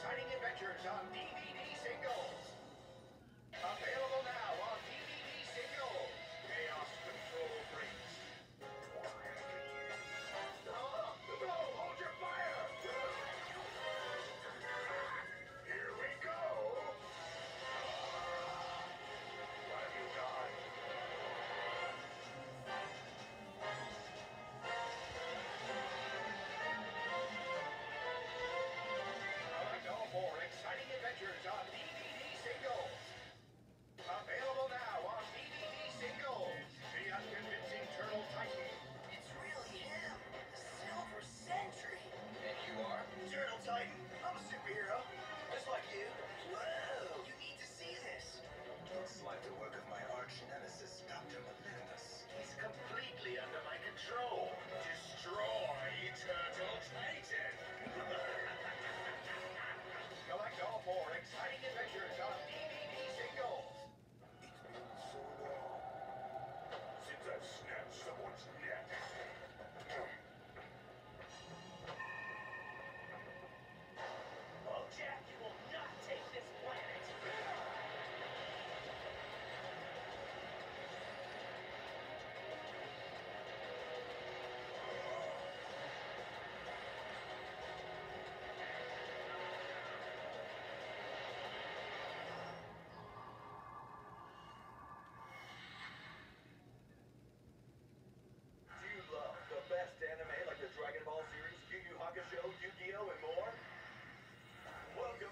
exciting adventures on DVD single.